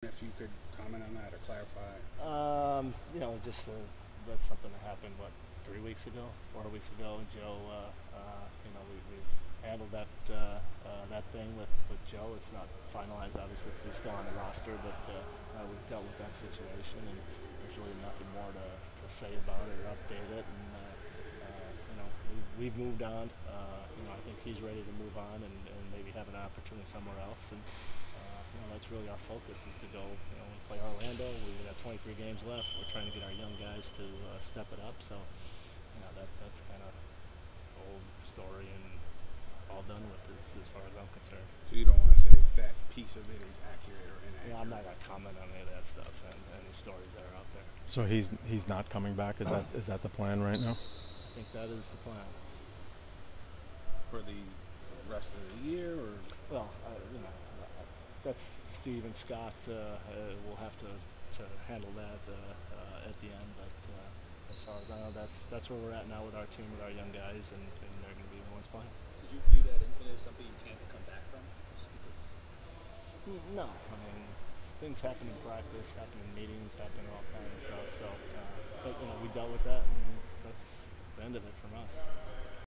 If you could comment on that or clarify. Um, you know, just uh, that's something that happened what three weeks ago, four weeks ago. Jo, uh, uh, you know, we, we've handled that uh, uh, that thing with, with Jo. It's not finalized, obviously, because he's still on the roster, but uh, we've dealt with that situation, and there's really nothing more to, to say about it or update it. And you know, we, we've moved on. You know, I think he's ready to move on and, and maybe have an opportunity somewhere else. And that's really our focus is to go. You know, we play Orlando. We've got 23 games left. We're trying to get our young guys to uh, step it up. So, you know, that that's kind of old story and all done with as, as far as I'm concerned. So you don't want to say if that piece of it is accurate or inaccurate. Yeah, I'm not gonna comment on any of that stuff and any stories that are out there. So he's he's not coming back. Is that is that the plan right now? I think that is the plan. for the rest of the year, or Well, uh, you know, that's Steve and Scott. Uh, uh, will have to, to handle that uh, uh, at the end. But uh, as far as I know, that's that's where we're at now with our team, with our young guys, and, and they're going to be the ones playing. Did you view that incident as something you can't come back from? No, I mean things happen in practice, happen in meetings, happen in all kinds of stuff. So, uh, but you know, we dealt with that, and that's the end of it us.